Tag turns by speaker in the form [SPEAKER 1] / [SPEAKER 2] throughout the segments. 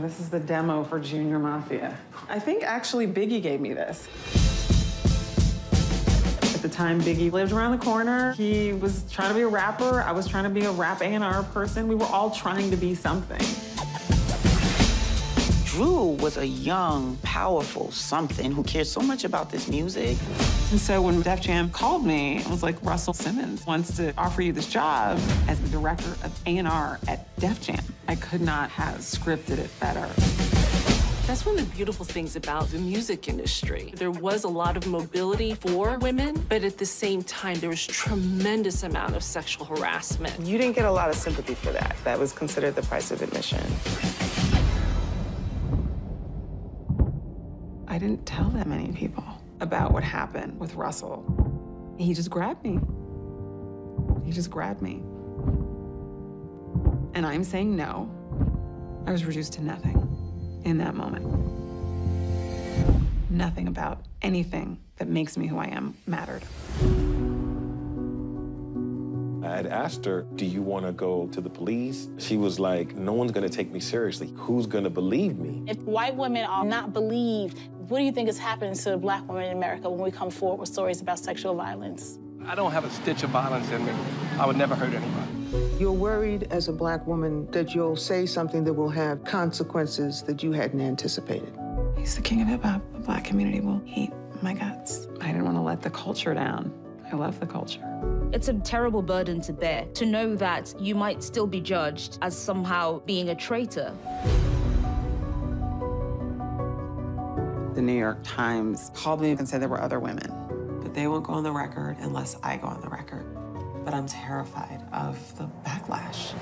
[SPEAKER 1] This is the demo for Junior Mafia. I think actually Biggie gave me this. At the time, Biggie lived around the corner. He was trying to be a rapper. I was trying to be a rap A&R person. We were all trying to be something.
[SPEAKER 2] Drew was a young, powerful something who cared so much about this music.
[SPEAKER 1] And so when Def Jam called me, it was like, Russell Simmons wants to offer you this job as the director of A&R at Def Jam. I could not have scripted it better.
[SPEAKER 3] That's one of the beautiful things about the music industry. There was a lot of mobility for women, but at the same time, there was tremendous amount of sexual harassment.
[SPEAKER 4] You didn't get a lot of sympathy for that. That was considered the price of admission.
[SPEAKER 1] I didn't tell that many people about what happened with Russell. He just grabbed me. He just grabbed me. And I'm saying no. I was reduced to nothing in that moment. Nothing about anything that makes me who I am mattered.
[SPEAKER 5] I had asked her, do you want to go to the police? She was like, no one's going to take me seriously. Who's going to believe me?
[SPEAKER 6] If white women are not believed, what do you think is happening to black women in America when we come forward with stories about sexual violence?
[SPEAKER 7] I don't have a stitch of violence in me. I would never hurt anybody.
[SPEAKER 8] You're worried as a black woman that you'll say something that will have consequences that you hadn't anticipated.
[SPEAKER 1] He's the king of hip hop. The black community will hate my guts. I didn't want to let the culture down. I love the culture.
[SPEAKER 9] It's a terrible burden to bear, to know that you might still be judged as somehow being a traitor.
[SPEAKER 1] The New York Times called me and said there were other women, but they won't go on the record unless I go on the record. But I'm terrified of the backlash.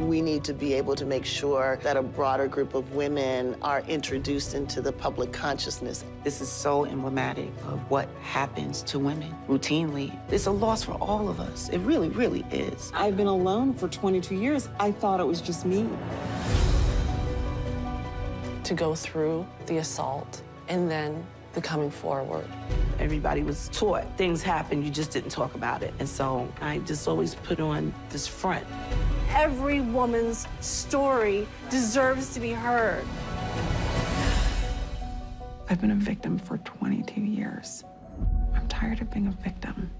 [SPEAKER 10] We need to be able to make sure that a broader group of women are introduced into the public consciousness.
[SPEAKER 2] This is so emblematic of what happens to women routinely. It's a loss for all of us. It really, really is.
[SPEAKER 1] I've been alone for 22 years. I thought it was just me.
[SPEAKER 3] To go through the assault and then the coming forward.
[SPEAKER 2] Everybody was taught things happen, you just didn't talk about it. And so I just always put on this front.
[SPEAKER 6] Every woman's story deserves to be heard.
[SPEAKER 1] I've been a victim for 22 years. I'm tired of being a victim.